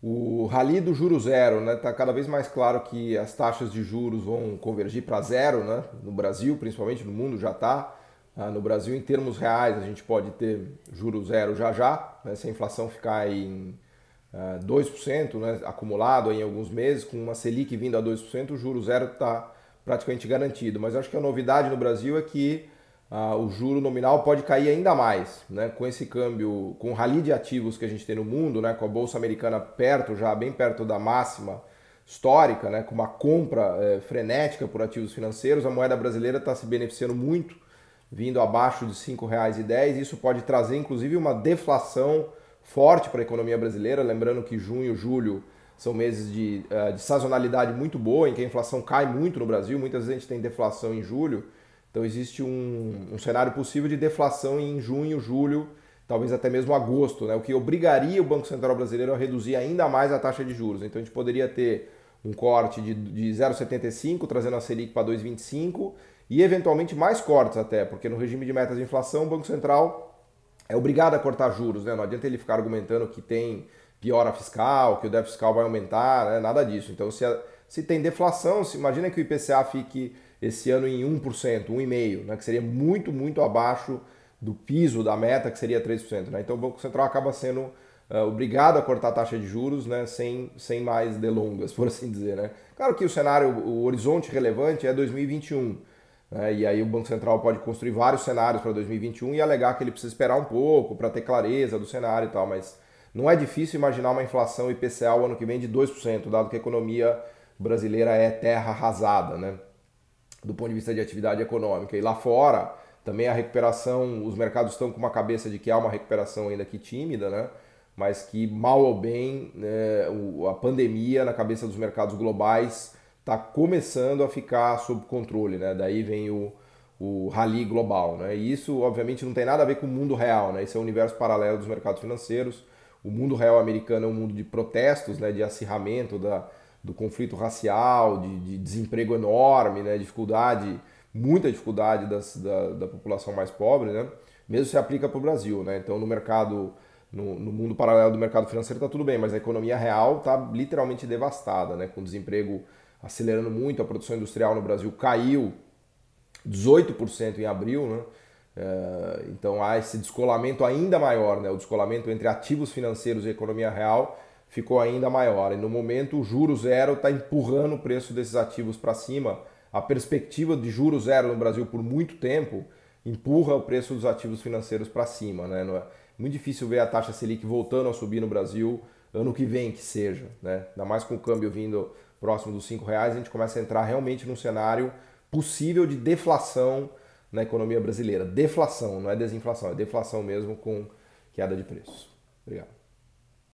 O rally do juro zero, né? Tá cada vez mais claro que as taxas de juros vão convergir para zero, né? No Brasil, principalmente no mundo já está. Ah, no Brasil, em termos reais, a gente pode ter juro zero já já, né? se a inflação ficar em uh, 2%, né? acumulado em alguns meses, com uma Selic vindo a 2%, o juro zero está praticamente garantido. Mas acho que a novidade no Brasil é que ah, o juro nominal pode cair ainda mais, né? Com esse câmbio, com o rally de ativos que a gente tem no mundo, né? Com a bolsa americana perto, já bem perto da máxima histórica, né? Com uma compra eh, frenética por ativos financeiros, a moeda brasileira está se beneficiando muito, vindo abaixo de R$ 5,10. Isso pode trazer, inclusive, uma deflação forte para a economia brasileira. Lembrando que junho, julho são meses de, uh, de sazonalidade muito boa, em que a inflação cai muito no Brasil. Muitas vezes a gente tem deflação em julho. Então existe um, um cenário possível de deflação em junho, julho, talvez até mesmo agosto, né? o que obrigaria o Banco Central brasileiro a reduzir ainda mais a taxa de juros. Então a gente poderia ter um corte de, de 0,75, trazendo a Selic para 2,25 e eventualmente mais cortes até, porque no regime de metas de inflação o Banco Central é obrigado a cortar juros, né? não adianta ele ficar argumentando que tem piora fiscal, que o déficit fiscal vai aumentar, né? nada disso. Então se, a, se tem deflação, se, imagina que o IPCA fique esse ano em 1%, 1,5%, né, que seria muito, muito abaixo do piso da meta, que seria 3%. Né? Então o Banco Central acaba sendo uh, obrigado a cortar a taxa de juros né, sem, sem mais delongas, por assim dizer. Né? Claro que o cenário, o horizonte relevante é 2021. Né? E aí o Banco Central pode construir vários cenários para 2021 e alegar que ele precisa esperar um pouco para ter clareza do cenário e tal, mas não é difícil imaginar uma inflação IPCA o ano que vem de 2%, dado que a economia brasileira é terra arrasada. Né? do ponto de vista de atividade econômica. E lá fora, também a recuperação, os mercados estão com uma cabeça de que há uma recuperação ainda que tímida, né? mas que mal ou bem né, a pandemia na cabeça dos mercados globais está começando a ficar sob controle. Né? Daí vem o, o rally global. Né? E isso, obviamente, não tem nada a ver com o mundo real. Né? Esse é o universo paralelo dos mercados financeiros. O mundo real americano é um mundo de protestos, né? de acirramento da, do conflito racial, de, de desemprego enorme, né, dificuldade, muita dificuldade das, da, da população mais pobre, né, mesmo se aplica para o Brasil. Né, então, no mercado, no, no mundo paralelo do mercado financeiro está tudo bem, mas a economia real está literalmente devastada, né, com desemprego acelerando muito, a produção industrial no Brasil caiu 18% em abril, né, é, então há esse descolamento ainda maior, né? o descolamento entre ativos financeiros e economia real ficou ainda maior. E no momento o juro zero está empurrando o preço desses ativos para cima. A perspectiva de juro zero no Brasil por muito tempo empurra o preço dos ativos financeiros para cima. Né? Não é muito difícil ver a taxa Selic voltando a subir no Brasil ano que vem que seja. Né? Ainda mais com o câmbio vindo próximo dos R$ reais, a gente começa a entrar realmente num cenário possível de deflação na economia brasileira. Deflação, não é desinflação, é deflação mesmo com queda de preços. Obrigado.